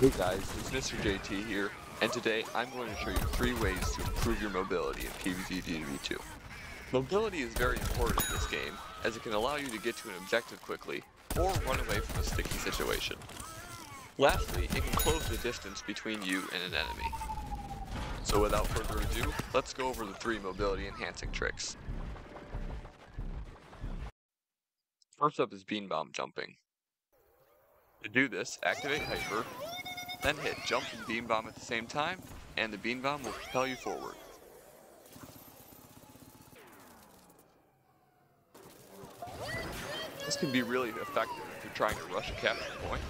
Hey guys, it's Mr. JT here, and today I'm going to show you three ways to improve your mobility in PvZ 2 Mobility is very important in this game, as it can allow you to get to an objective quickly, or run away from a sticky situation. Lastly, it can close the distance between you and an enemy. So without further ado, let's go over the three mobility enhancing tricks. First up is bean bomb jumping. To do this, activate Hyper, then hit jump and bean bomb at the same time, and the bean bomb will propel you forward. This can be really effective if you're trying to rush a capture point.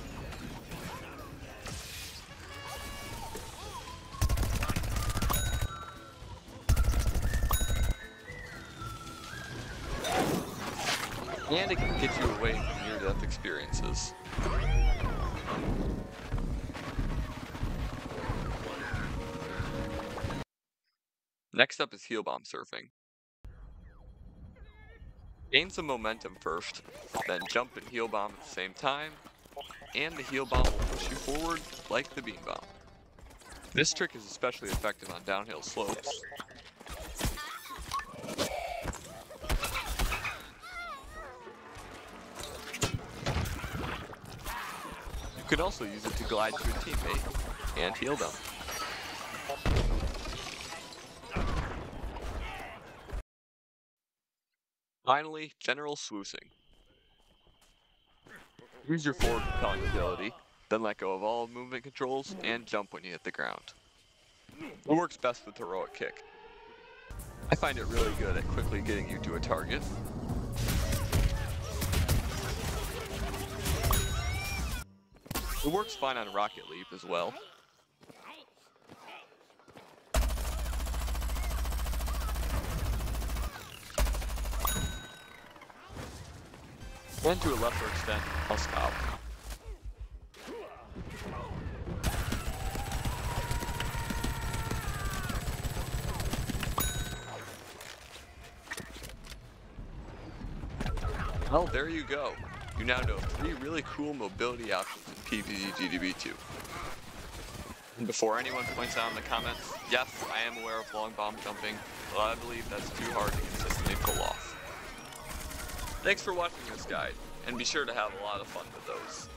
And it can get you away from near-death experiences. Next up is heal bomb surfing. Gain some momentum first, then jump and heal bomb at the same time, and the heal bomb will push you forward like the bean bomb. This trick is especially effective on downhill slopes. You can also use it to glide to a teammate and heal them. Finally, General Swoocing. Use your forward propelling ability, then let go of all movement controls and jump when you hit the ground. It works best with Heroic Kick. I find it really good at quickly getting you to a target. It works fine on Rocket Leap as well. And to a lesser extent, I'll stop. Well, there you go. You now know three really cool mobility options in PvZ GW2. And before anyone points out in the comments, yes, I am aware of long bomb jumping, but I believe that's too hard to consistently pull off. Thanks for watching this guide, and be sure to have a lot of fun with those.